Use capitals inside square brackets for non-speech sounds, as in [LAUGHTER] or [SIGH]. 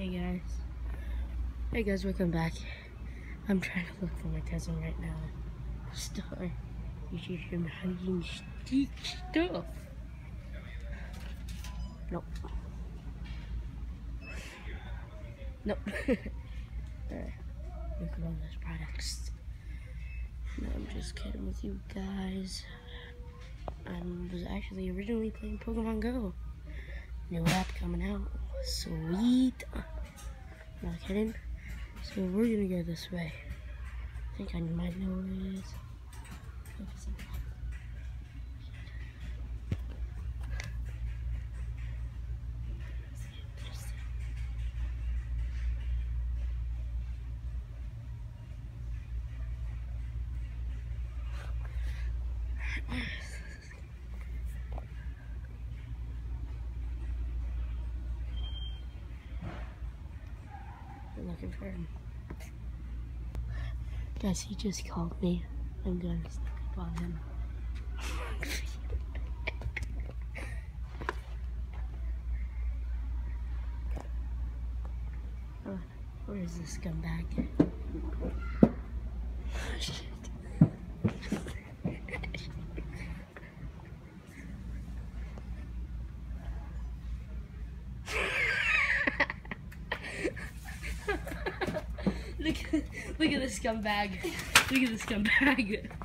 Hey guys. Hey guys, welcome back. I'm trying to look for my cousin right now. Star. You should him hiding stuff. Nope. Nope. [LAUGHS] Alright. Look at all those products. No, I'm just kidding with you guys. I was actually originally playing Pokemon Go. New app coming out. Sweet. Not kidding. So we're gonna go this way. I think I might know where it is. I'm looking for him. Guys, he just called me. I'm to sneak up on him. [LAUGHS] Oh, where is this scumbag? [LAUGHS] look, look at this scumbag. Look at this scumbag. [LAUGHS]